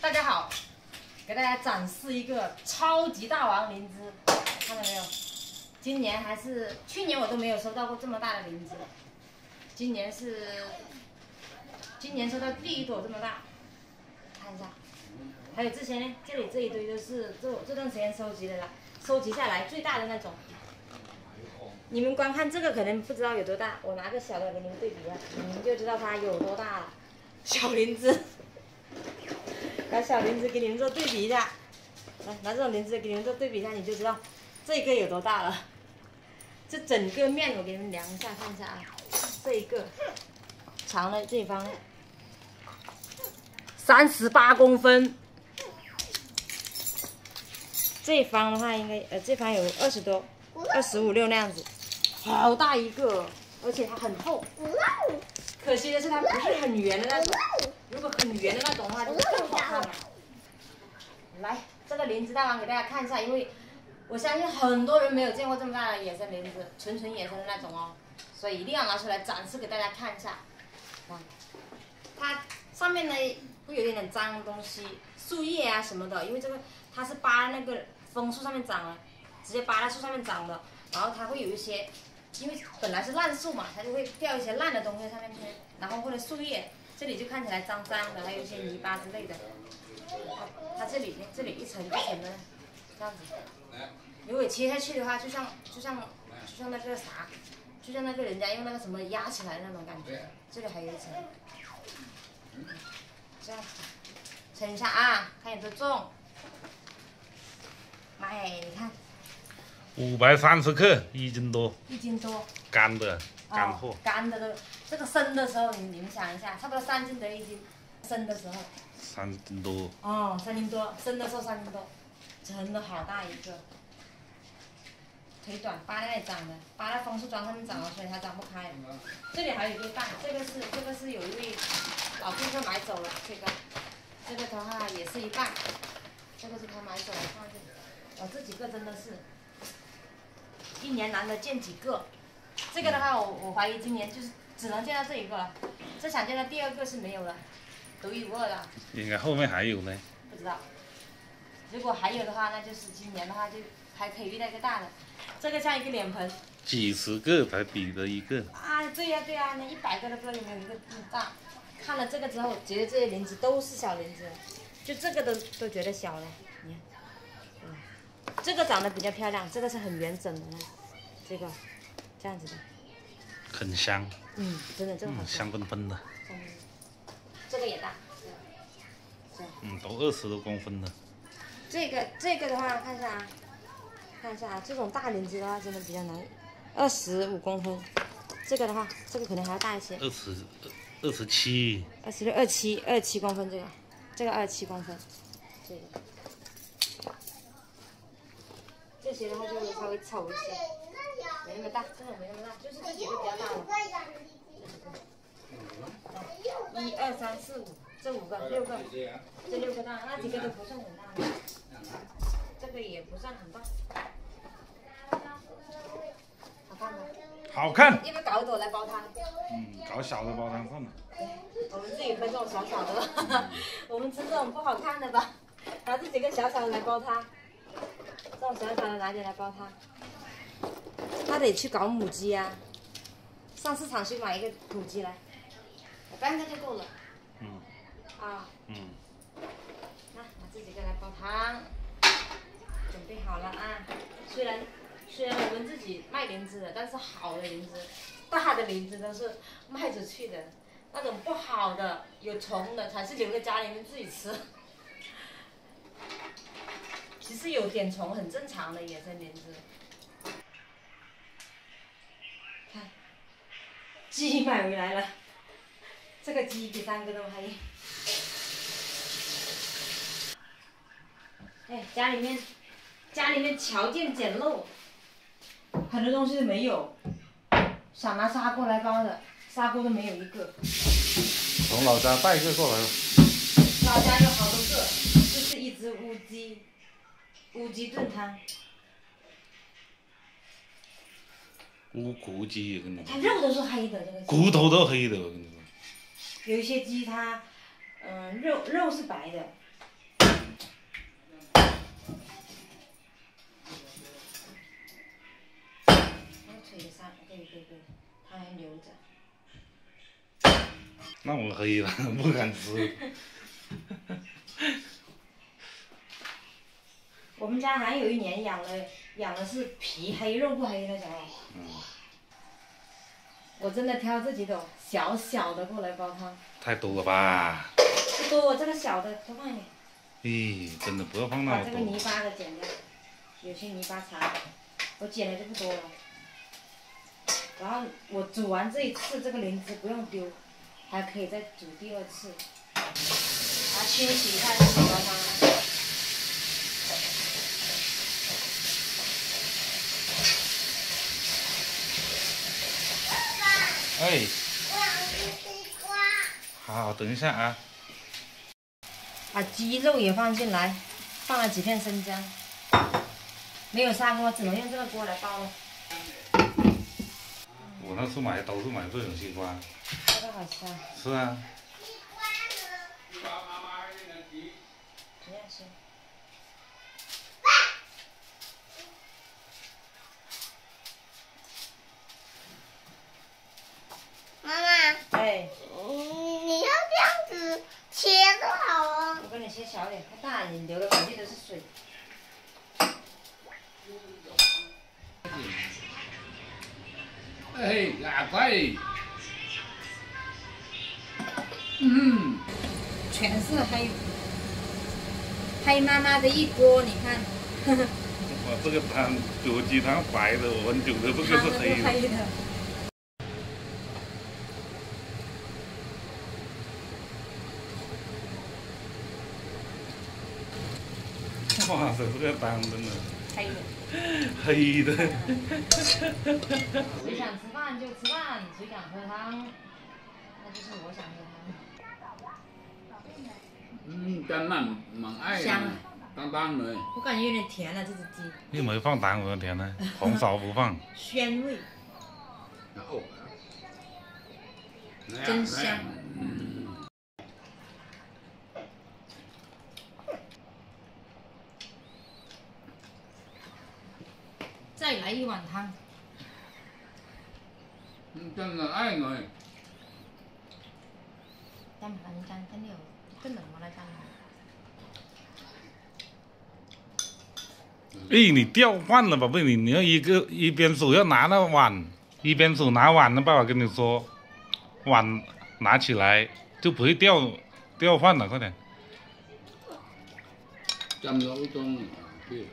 大家好，给大家展示一个超级大王灵芝，看到没有？今年还是去年我都没有收到过这么大的灵芝，今年是今年收到第一朵这么大，看一下。还有之前呢，这里这一堆都是这这段时间收集的了，收集下来最大的那种。你们光看这个可能不知道有多大，我拿个小的给你们对比一下，你们就知道它有多大了。小灵芝。拿小林子给你们做对比一下，来拿这种林子给你们做对比一下，你就知道这个有多大了。这整个面我给你们量一下，看一下啊，这一个长的这一方三十八公分，这一方的话应该呃这方有二十多，二十五六那样子，好大一个，而且它很厚。可惜的是它不是很圆的那种。如果很圆的那种的话，就更好看了。来，这个灵芝大王给大家看一下，因为我相信很多人没有见过这么大的野生灵芝，纯纯野生的那种哦，所以一定要拿出来展示给大家看一下。它上面呢会有一点点脏东西，树叶啊什么的，因为这个它是扒那个枫树上面长的，直接扒在树上面长的，然后它会有一些，因为本来是烂树嘛，它就会掉一些烂的东西上面去，然后或者树叶。这里就看起来脏脏的，还有一些泥巴之类的。它这里这里一层一层的，这样子。如果切下去的话，就像就像就像那个啥，就像那个人家用那个什么压起来的那种感觉。这里还有一层，这样子。称一下啊，看有多重。哎，你看。五百三十克，一斤多。一斤多。干的。干货，干的都，这个生的时候，你你们想一下，差不多三斤得一斤，生的时候。三斤多。哦，三斤多，生的时候三斤多，真的好大一个。腿短，扒在那里长的，扒在枫树桩上面长的，所以它长不开。这里还有一个半，这个是这个是有一位老顾客买走了，这个，这个的话也是一半，这个是他买走了，放这里。哦，这几个真的是，一年难得见几个。这个的话，我我怀疑今年就是只能见到这一个了，这想见到第二个是没有了，独一无二的。应该后面还有呢。不知道，如果还有的话，那就是今年的话就还可以遇到一个大的。这个像一个脸盆。几十个才比的一个。啊，对呀对呀，那一百个都不知道有没有一个这么大。看了这个之后，觉得这些林子都是小林子，就这个都都觉得小了。你看，这个长得比较漂亮，这个是很圆整的，这个。这样子的，很香。嗯，真的真好香喷喷的。这个也大。嗯，都二十多公分的。这个这个的话，看一下啊，看一下啊，这种大灵芝的话，真的比较难。二十五公分，这个的话，这个可能还要大一些。二十，二十七。二十六、二七、二七公分，这个，这个二七公分，这个。这些的话就稍微丑一些。没那么大，真的没那么大，就是这几个比较大的。一二三四五，这五个六个，这六个大，那几个都不算很大。这个也不算很大。好看吗？好看。要不要搞一朵来煲汤？嗯，搞小的煲汤算了。我们自己喝这种小小的，我们吃这种不好看的吧？拿这几个小小的来煲汤，这种小小的拿点来煲汤。他得去搞母鸡呀，上市场去买一个母鸡来，半个就够了。嗯。啊。嗯。那拿这几个来煲汤，准备好了啊！虽然虽然我们自己卖灵芝的，但是好的灵芝，大的灵芝都是卖出去的，那种不好的有虫的才是留在家里面自己吃。其实有点虫很正常的野生灵芝。鸡买回来了，这个鸡比三个都黑。哎，家里面家里面条件简陋，很多东西都没有，想拿砂锅来煲的，砂锅都没有一个。从老家带一个过来了。老家有好多个，这是一只乌鸡，骨鸡炖汤，我骨鸡也跟你。它肉都是黑的，这个。骨头都黑的，跟你说。有一些鸡，它嗯肉肉是白的。那，对对对，他还留着。那我黑了，不敢吃。我们家还有一年养了养的是皮黑肉不黑那种。嗯。我真的挑这几种小小的过来煲汤。太多了吧？不多，这个小的多放一点。咦，真的不要放那么多。把这个泥巴的剪掉，有些泥巴残，我剪的就不多了。然后我煮完这一次，这个灵芝不用丢，还可以再煮第二次。来清洗一下这个汤。哎。好，等一下啊。把鸡肉也放进来，放了几片生姜。没有砂锅，只能用这个锅来煲了。我那次买都是买这种西瓜。这个好吃啊。是啊。妈妈。哎。你要这样子切就好了。我给你切小点，流的满地都是水。哎，哪块？嗯，全是黑，黑妈妈的一锅，你看。我这个汤，煮鸡汤白的，我们煮的不就是黑的。个汤真的黑的，黑的。谁想吃饭就吃饭，谁想喝汤，那就是我想喝汤。嗯，真蛮蛮爱香，当当的。我感觉有点甜了，这只鸡。你没放糖，我甜呢，红烧不放。鲜味。真香。再来一碗汤。嗯，真的爱你。干干干干了，真的我来干。哎，你掉饭了，宝贝，你你要一个一边手要拿那碗，一边手拿碗的。爸爸跟你说，碗拿起来就不会掉掉饭了，快点。咱们老中去。